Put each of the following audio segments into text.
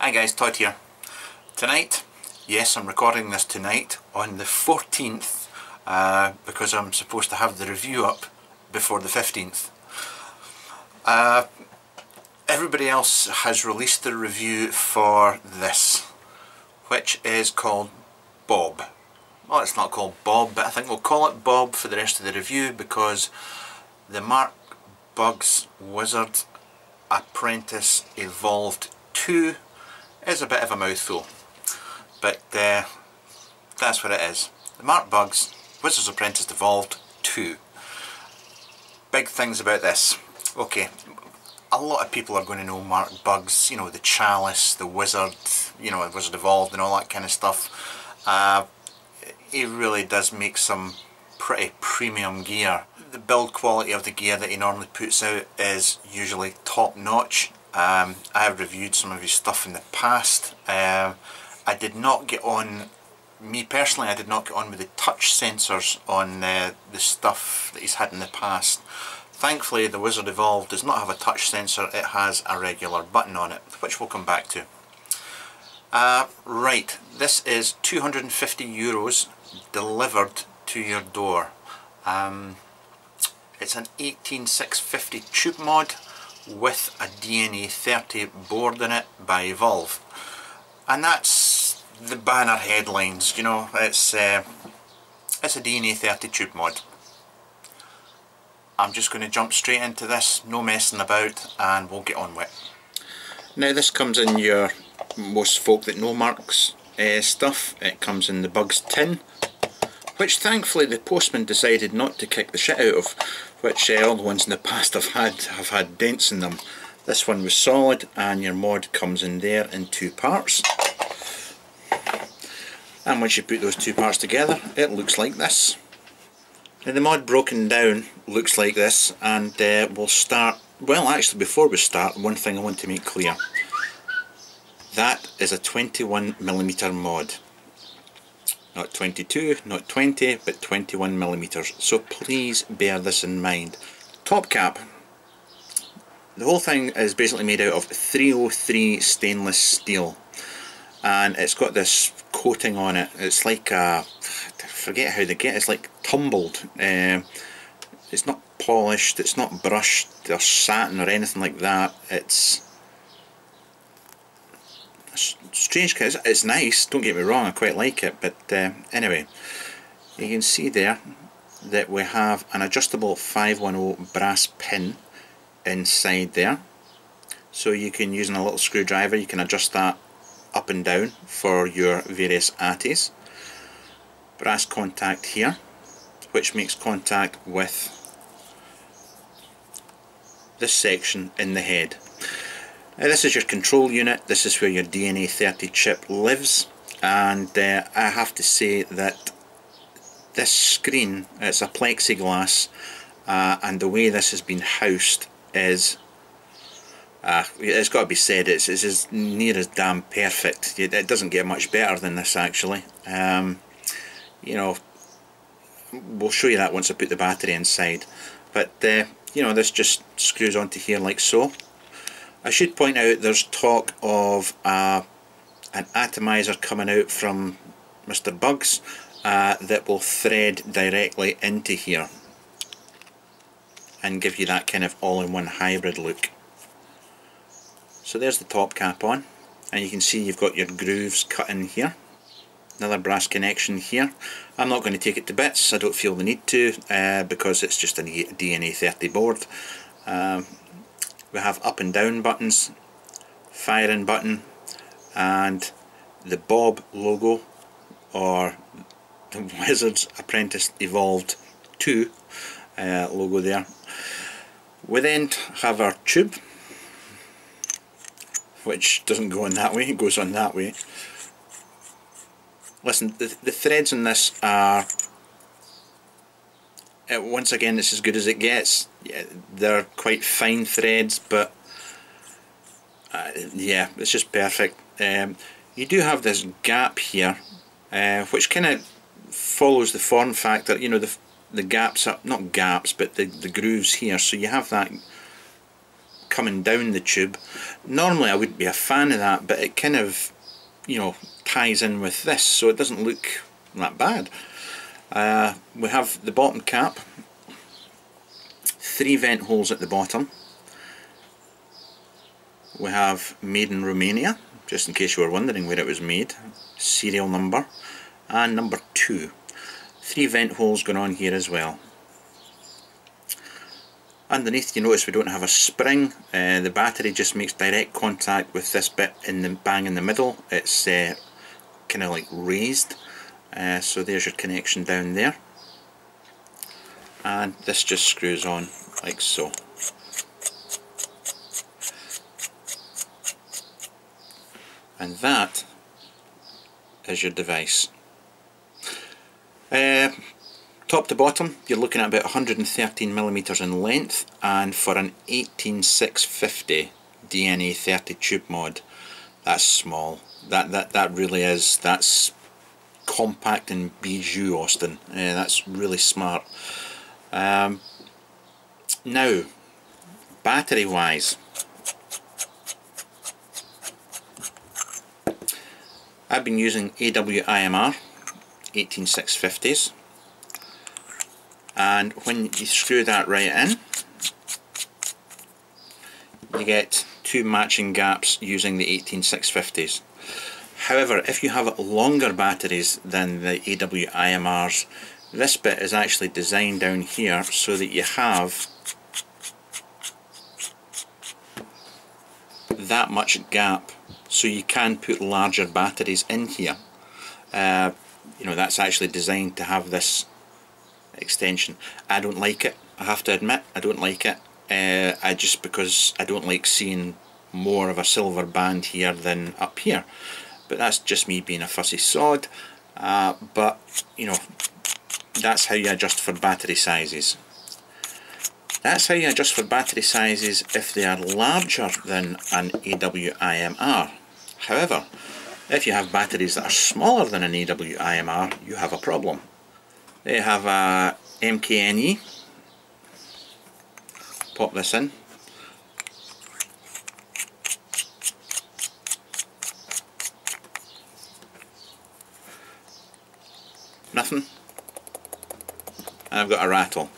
Hi guys, Todd here. Tonight, yes I'm recording this tonight on the 14th uh, because I'm supposed to have the review up before the 15th. Uh, everybody else has released the review for this which is called Bob. Well it's not called Bob but I think we'll call it Bob for the rest of the review because the Mark Bugs Wizard Apprentice Evolved 2 is a bit of a mouthful but uh, that's what it is. The Mark Bugs Wizard's Apprentice Evolved 2. Big things about this. Okay, a lot of people are going to know Mark Bugs you know, the Chalice, the Wizard, you know, Wizard Evolved and all that kind of stuff. Uh, he really does make some pretty premium gear. The build quality of the gear that he normally puts out is usually top notch. Um, I have reviewed some of his stuff in the past. Um, I did not get on, me personally I did not get on with the touch sensors on uh, the stuff that he's had in the past. Thankfully the Wizard Evolved does not have a touch sensor, it has a regular button on it, which we'll come back to. Uh, right, this is 250 euros delivered to your door. Um, it's an 18650 tube mod with a DNA 30 board in it by Evolv. And that's the banner headlines, you know, it's, uh, it's a DNA 30 tube mod. I'm just going to jump straight into this, no messing about, and we'll get on with it. Now this comes in your, most folk that know Mark's uh, stuff, it comes in the Bugs tin, which thankfully the postman decided not to kick the shit out of, which uh, all the ones in the past have had have had dents in them. This one was solid and your mod comes in there in two parts. And once you put those two parts together, it looks like this. Now the mod broken down looks like this and uh, we'll start, well actually before we start, one thing I want to make clear. That is a 21mm mod not 22, not 20, but 21 millimeters. So please bear this in mind. Top cap. The whole thing is basically made out of 303 stainless steel. And it's got this coating on it. It's like a, I forget how they get it, it's like tumbled. Um, it's not polished, it's not brushed or satin or anything like that. It's strange because it's nice, don't get me wrong, I quite like it, but uh, anyway, you can see there that we have an adjustable 510 brass pin inside there. So you can, using a little screwdriver, you can adjust that up and down for your various ATEs. Brass contact here, which makes contact with this section in the head. Now this is your control unit, this is where your DNA 30 chip lives. And uh, I have to say that this screen, it's a plexiglass uh, and the way this has been housed is uh, it's got to be said it's, it's as near as damn perfect. It doesn't get much better than this actually. Um, you know we'll show you that once I put the battery inside. But uh, you know this just screws onto here like so I should point out there's talk of uh, an atomizer coming out from Mr. Bugs uh, that will thread directly into here and give you that kind of all-in-one hybrid look. So there's the top cap on and you can see you've got your grooves cut in here. Another brass connection here. I'm not going to take it to bits, I don't feel the need to uh, because it's just a DNA 30 board. Um, we have up and down buttons, firing button and the Bob logo or the Wizard's Apprentice Evolved 2 uh, logo there. We then have our tube which doesn't go on that way, it goes on that way. Listen, the, the threads in this are uh, once again it's as good as it gets yeah, they're quite fine threads but uh, yeah it's just perfect um, you do have this gap here uh, which kind of follows the form factor you know the, the gaps up, not gaps, but the, the grooves here. So you have that coming down the tube. Normally I wouldn't be a fan of that, but it kind of, you know, ties in with this, so it doesn't look that bad. Uh, we have the bottom cap, three vent holes at the bottom. We have made in Romania, just in case you were wondering where it was made, serial number, and number two. Three vent holes going on here as well. Underneath you notice we don't have a spring, uh, the battery just makes direct contact with this bit in the bang in the middle, it's uh, kind of like raised, uh, so there's your connection down there. And this just screws on like so. And that is your device. Uh, top to bottom you're looking at about 113 millimeters in length and for an 18650 DNA 30 tube mod that's small that that that really is that's compact and bijou Austin uh, that's really smart um, now battery wise I've been using AWIMR 18650s and when you screw that right in you get two matching gaps using the 18650s however if you have longer batteries than the AWIMRs this bit is actually designed down here so that you have that much gap so you can put larger batteries in here uh, you know that's actually designed to have this extension. I don't like it, I have to admit, I don't like it. Uh, I just because I don't like seeing more of a silver band here than up here. But that's just me being a fussy sod. Uh, but, you know, that's how you adjust for battery sizes. That's how you adjust for battery sizes if they are larger than an AWIMR. However, if you have batteries that are smaller than an AWIMR, you have a problem. They have a MKNE. Pop this in. Nothing. I've got a rattle.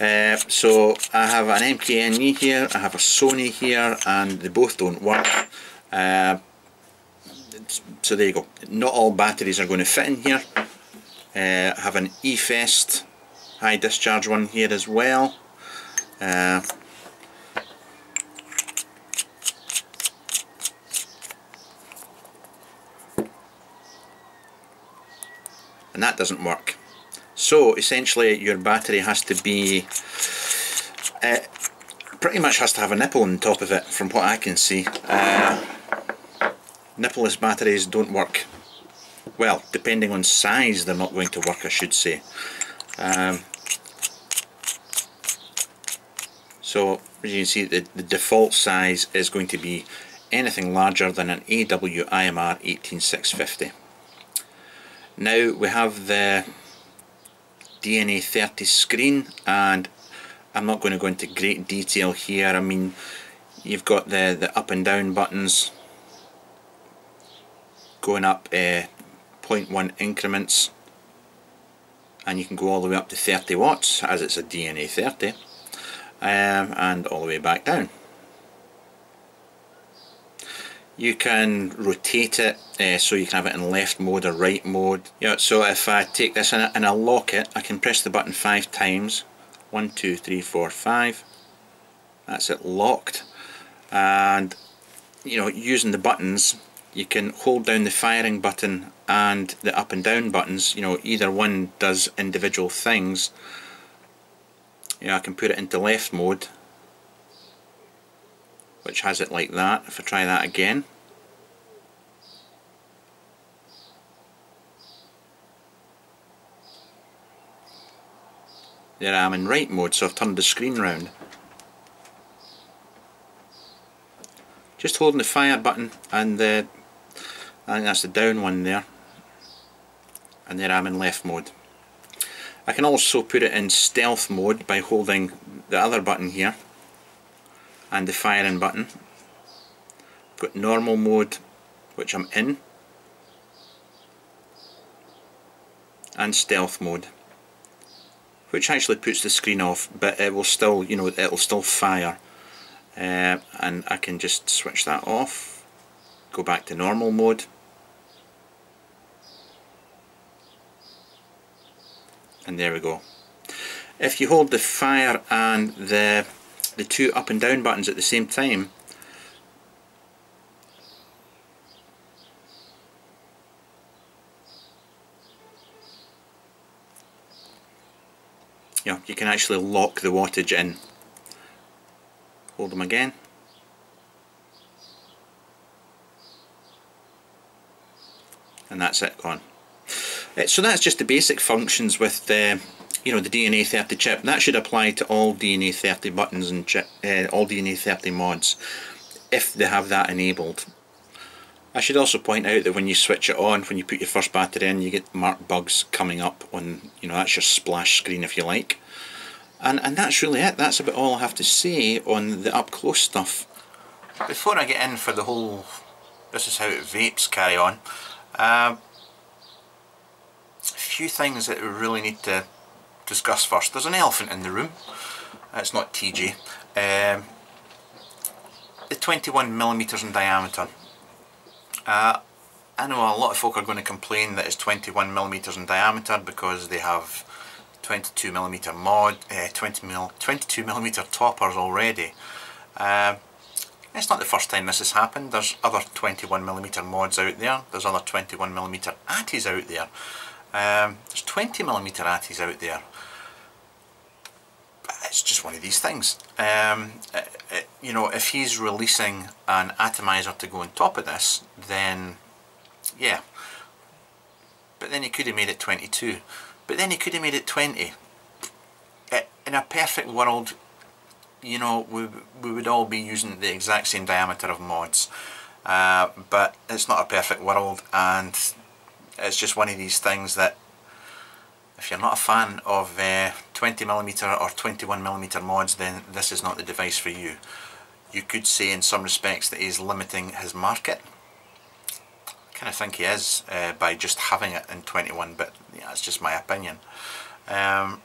Uh, so I have an MKNE here, I have a Sony here, and they both don't work. Uh, so there you go. Not all batteries are going to fit in here. Uh, have an eFest high discharge one here as well. Uh, and that doesn't work. So essentially your battery has to be, uh, pretty much has to have a nipple on top of it from what I can see. Uh, nippleless batteries don't work well, depending on size, they're not going to work, I should say. Um, so, as you can see, the, the default size is going to be anything larger than an AWIMR 18650. Now we have the DNA 30 screen and I'm not going to go into great detail here. I mean, you've got the, the up and down buttons going up uh, 0.1 increments and you can go all the way up to 30 watts as it's a DNA 30 um, and all the way back down. You can rotate it uh, so you can have it in left mode or right mode. Yeah, so if I take this and I, and I lock it, I can press the button five times. One, two, three, four, five. That's it locked. And you know, using the buttons, you can hold down the firing button and the up and down buttons, you know, either one does individual things. You know, I can put it into left mode, which has it like that. If I try that again, there I am in right mode, so I've turned the screen round. Just holding the fire button and the I think that's the down one there and there I'm in left mode. I I can also put it in stealth mode by holding the other button here and the firing button. Got normal mode which I'm in and stealth mode which actually puts the screen off but it will still you know it'll still fire. Uh, and I can just switch that off go back to normal mode. And there we go. If you hold the fire and the the two up and down buttons at the same time. Know, you can actually lock the wattage in. Hold them again. And that's it gone. Uh, so that's just the basic functions with the you know the DNA 30 chip. That should apply to all DNA 30 buttons and chip, uh, all DNA 30 mods if they have that enabled. I should also point out that when you switch it on, when you put your first battery in, you get marked bugs coming up on, you know, that's your splash screen if you like. And, and that's really it, that's about all I have to say on the up close stuff. Before I get in for the whole, this is how it vapes carry on, uh, few things that we really need to discuss first. There's an elephant in the room. It's not TJ. Um, the 21 millimeters in diameter. Uh, I know a lot of folk are going to complain that it's 21 millimeters in diameter because they have 22 millimeter mod, uh, 20 mil, 22 millimeter toppers already. Uh, it's not the first time this has happened. There's other 21 millimeter mods out there. There's other 21 millimeter ATIs out there. Um, there's 20mm ATIs out there. It's just one of these things. Um, it, uh, it, uh, you know, if he's releasing an atomizer to go on top of this, then yeah. But then he could have made it 22. But then he could have made it 20. Uh, in a perfect world, you know, we, we would all be using the exact same diameter of mods. Uh, but it's not a perfect world and it's just one of these things that if you're not a fan of 20mm uh, or 21mm mods then this is not the device for you. You could say in some respects that he's limiting his market. I kind of think he is uh, by just having it in 21 but yeah, that's just my opinion. Um,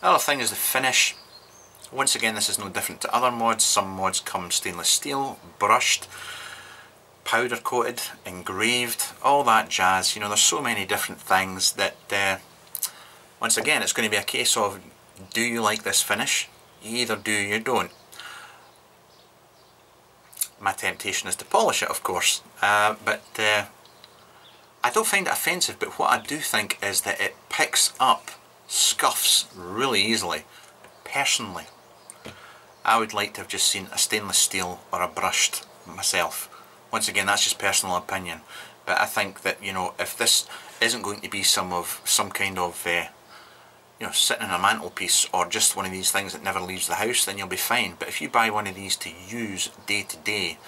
the other thing is the finish. Once again this is no different to other mods. Some mods come stainless steel, brushed powder coated, engraved, all that jazz. You know, there's so many different things that, uh, once again, it's going to be a case of, do you like this finish? You either do you don't. My temptation is to polish it, of course, uh, but uh, I don't find it offensive, but what I do think is that it picks up scuffs really easily, personally. I would like to have just seen a stainless steel or a brushed myself once again that's just personal opinion. But I think that you know if this isn't going to be some of some kind of uh, you know sitting on a mantelpiece or just one of these things that never leaves the house then you'll be fine. But if you buy one of these to use day to day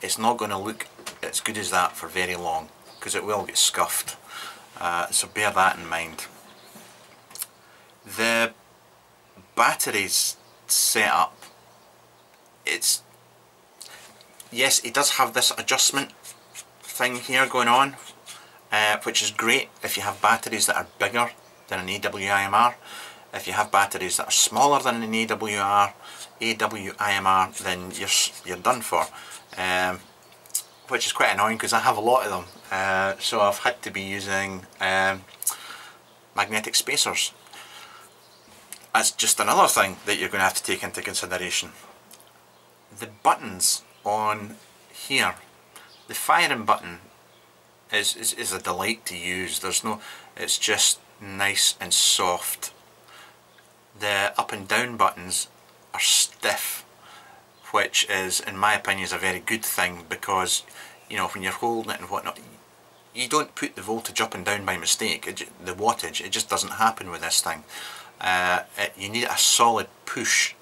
it's not going to look as good as that for very long because it will get scuffed. Uh, so bear that in mind. The batteries setup it's yes it does have this adjustment thing here going on uh, which is great if you have batteries that are bigger than an AWIMR if you have batteries that are smaller than an AWR AWIMR then you're, you're done for um, which is quite annoying because I have a lot of them uh, so I've had to be using um, magnetic spacers. That's just another thing that you're going to have to take into consideration. The buttons on here. The firing button is, is, is a delight to use. There's no, it's just nice and soft. The up and down buttons are stiff, which is, in my opinion, is a very good thing because, you know, when you're holding it and whatnot, you don't put the voltage up and down by mistake, it, the wattage, it just doesn't happen with this thing. Uh, it, you need a solid push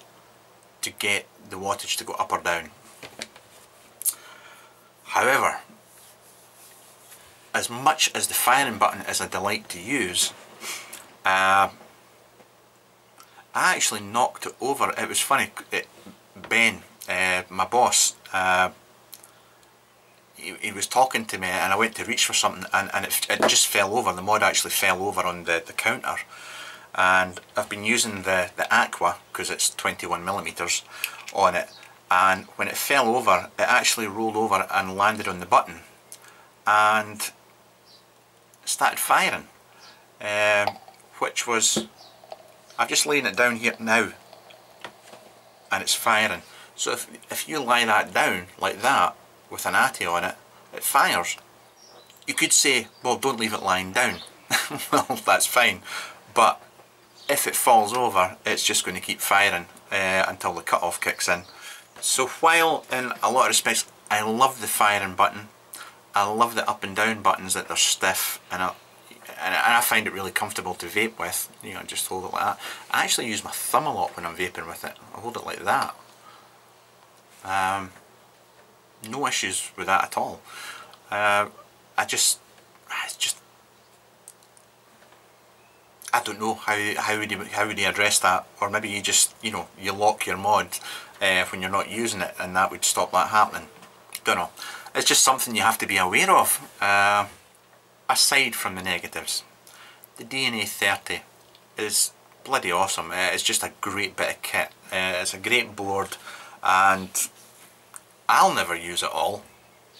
to get the wattage to go up or down. However, as much as the firing button is a delight to use, uh, I actually knocked it over. It was funny, it, Ben, uh, my boss, uh, he, he, was talking to me and I went to reach for something and, and it, it just fell over. The mod actually fell over on the, the counter. And I've been using the, the Aqua, because it's 21 millimeters on it. And when it fell over, it actually rolled over and landed on the button. And started firing. Um, which was, I'm just laying it down here now. And it's firing. So if, if you lie that down like that, with an ATI on it, it fires. You could say, well don't leave it lying down. well that's fine, but if it falls over it's just going to keep firing uh, until the cutoff kicks in. So while in a lot of respects I love the firing button, I love the up and down buttons that they're stiff and I, and I find it really comfortable to vape with, you know, just hold it like that. I actually use my thumb a lot when I'm vaping with it. I hold it like that. Um, no issues with that at all. Uh, I just, it's just, I don't know how how would you how would you address that, or maybe you just you know you lock your mod uh, when you're not using it, and that would stop that happening. Don't know. It's just something you have to be aware of. Uh, aside from the negatives, the DNA 30 is bloody awesome. Uh, it's just a great bit of kit. Uh, it's a great board, and I'll never use it all.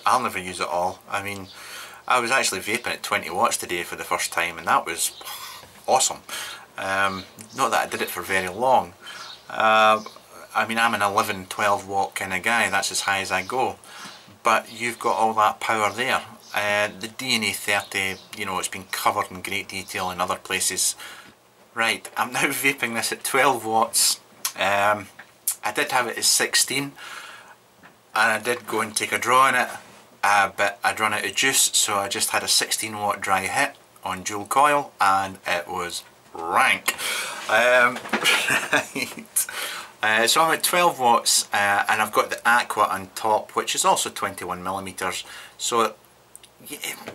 I'll never use it all. I mean, I was actually vaping at 20 watts today for the first time and that was awesome. Um, not that I did it for very long. Uh, I mean, I'm an 11, 12 watt kind of guy, that's as high as I go. But you've got all that power there. Uh, the DNA 30, you know, it's been covered in great detail in other places. Right, I'm now vaping this at 12 watts. Um, I did have it at 16 and I did go and take a draw on it uh, but I'd run out of juice so I just had a 16 watt dry hit on dual coil and it was rank um, right. Uh, so I'm at 12 watts uh, and I've got the Aqua on top which is also 21 millimeters so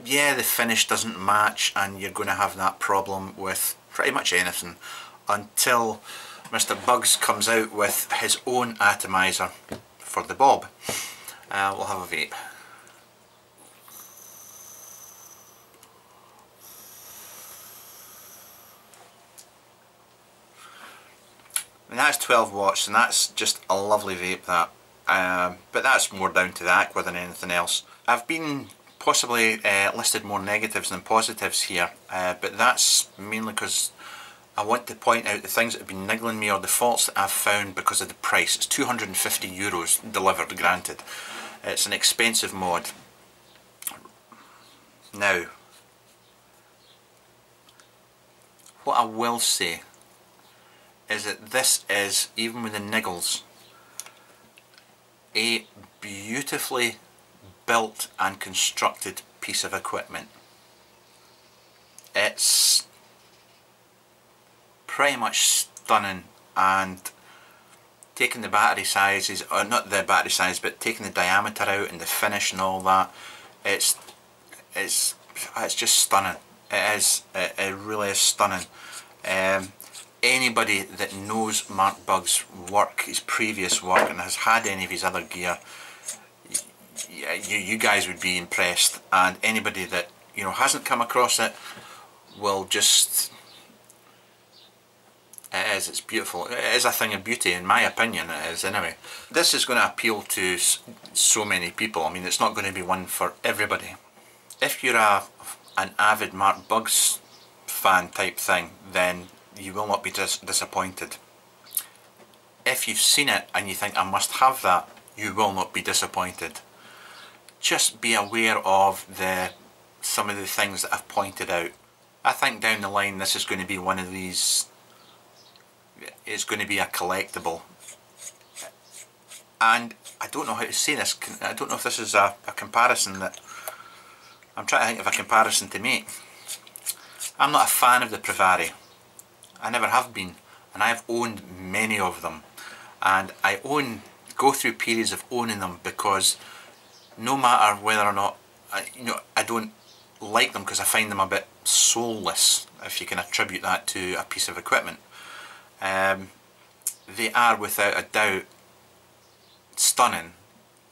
yeah the finish doesn't match and you're going to have that problem with pretty much anything until Mr Bugs comes out with his own atomizer for the bob. Uh, we'll have a vape. And that's 12 watts and that's just a lovely vape that. Um, but that's more down to the aqua than anything else. I've been possibly uh, listed more negatives than positives here, uh, but that's mainly because I want to point out the things that have been niggling me or the faults that I've found because of the price. It's 250 euros delivered, granted. It's an expensive mod. Now, what I will say is that this is, even with the niggles, a beautifully built and constructed piece of equipment. It's pretty much stunning and taking the battery sizes, or not the battery size, but taking the diameter out and the finish and all that, it's it's it's just stunning. It is. It, it really is stunning. Um, anybody that knows Mark Bug's work, his previous work, and has had any of his other gear, yeah, you, you guys would be impressed. And anybody that you know hasn't come across it will just it is, it's beautiful. It is a thing of beauty, in my opinion it is anyway. This is going to appeal to so many people. I mean, it's not going to be one for everybody. If you're a, an avid Mark Bugs fan type thing, then you will not be dis disappointed. If you've seen it and you think I must have that, you will not be disappointed. Just be aware of the some of the things that I've pointed out. I think down the line this is going to be one of these it's going to be a collectible. And I don't know how to say this, I don't know if this is a, a comparison that, I'm trying to think of a comparison to make. I'm not a fan of the Provari. I never have been and I've owned many of them and I own go through periods of owning them because no matter whether or not I, you know I don't like them because I find them a bit soulless, if you can attribute that to a piece of equipment. Um, they are without a doubt stunning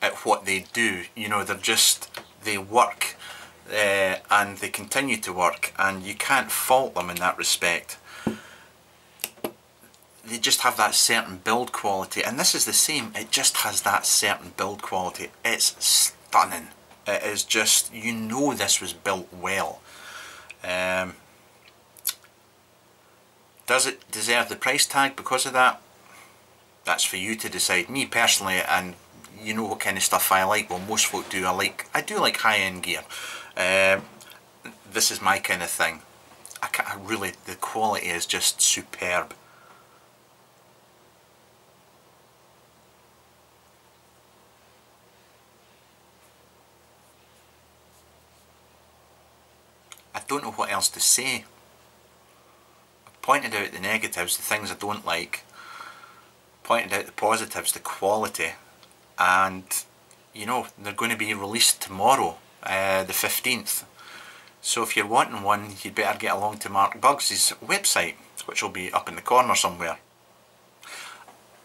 at what they do. You know, they're just, they work uh, and they continue to work and you can't fault them in that respect. They just have that certain build quality and this is the same, it just has that certain build quality. It's stunning. It is just, you know this was built well. Um, does it deserve the price tag because of that? That's for you to decide. Me personally, and you know what kind of stuff I like, well most folk do, I like, I do like high-end gear. Um, this is my kind of thing. I, I really, the quality is just superb. Don't know what else to say. I pointed out the negatives, the things I don't like, pointed out the positives, the quality, and you know, they're going to be released tomorrow, uh, the 15th. So if you're wanting one, you'd better get along to Mark Bugs' website, which will be up in the corner somewhere.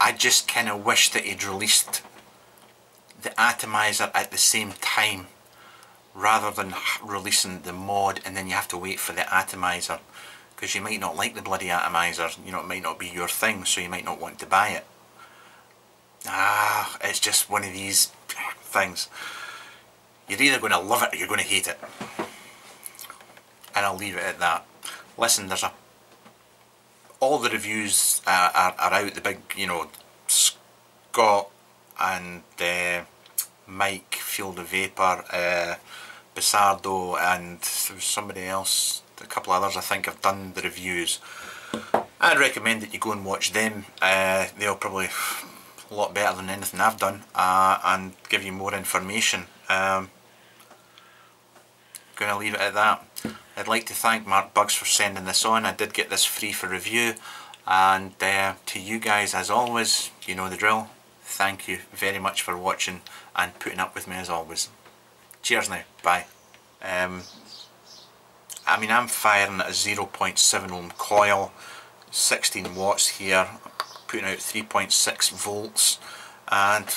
I just kind of wish that he'd released the atomizer at the same time rather than releasing the mod and then you have to wait for the atomizer. Because you might not like the bloody atomizer you know it might not be your thing so you might not want to buy it. Ah it's just one of these things. You're either going to love it or you're going to hate it. And I'll leave it at that. Listen there's a all the reviews are, are, are out the big you know Scott and uh, Mike Field of Vapour uh, Busardo and somebody else, a couple others I think have done the reviews. I'd recommend that you go and watch them. Uh, they'll probably a lot better than anything I've done uh, and give you more information. Um, going to leave it at that. I'd like to thank Mark Bugs for sending this on. I did get this free for review and uh, to you guys as always, you know the drill. Thank you very much for watching and putting up with me as always. Cheers now. Bye. Um, I mean, I'm firing at a 0.7 ohm coil, 16 watts here, putting out 3.6 volts, and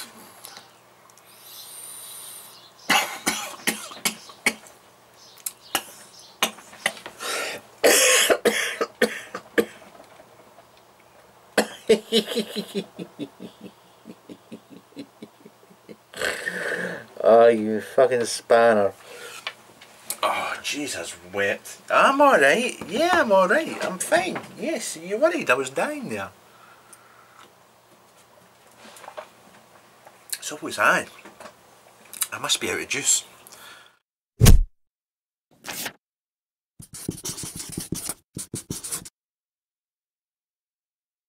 Oh, you fucking spanner. Oh, Jesus, wet. I'm alright. Yeah, I'm alright. I'm fine. Yes, you worried I was dying there. So was I. I must be out of juice.